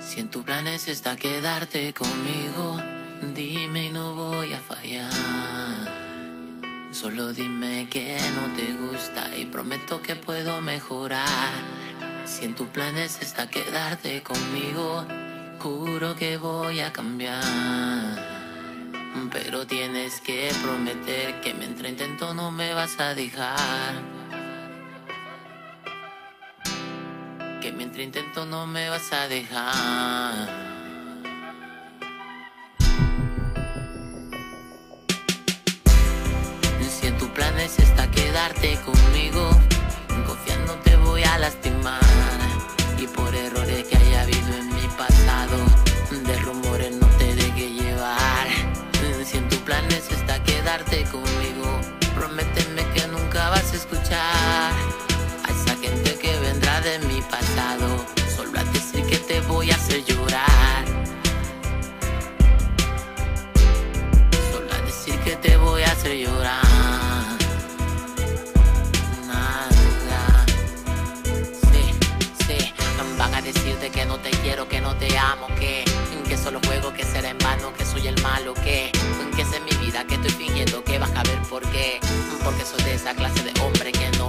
Si en tus planes está quedarte conmigo, dime y no voy a fallar. Solo dime que no te gusta y prometo que puedo mejorar. Si en tus planes está quedarte conmigo, juro que voy a cambiar. Pero tienes que prometer que mientras intento no me vas a dejar. Mientras intento no me vas a dejar. Si en tus planes está quedarte conmigo, confiando te voy a lastimar. Y por errores que haya habido en mi pasado, de rumores no te deje llevar. Si en tus planes está quedarte conmigo, prométeme que nunca vas a escuchar a esa gente que vendrá de mi pasado, que te voy a hacer llorar. Nada. Sí. Van a decirte que no te quiero, que no te amo, que, que solo juego, que será en vano, que soy el malo, que, que es mi vida, que estoy fingiendo que vas a ver por qué. Porque soy de esa clase de hombre que no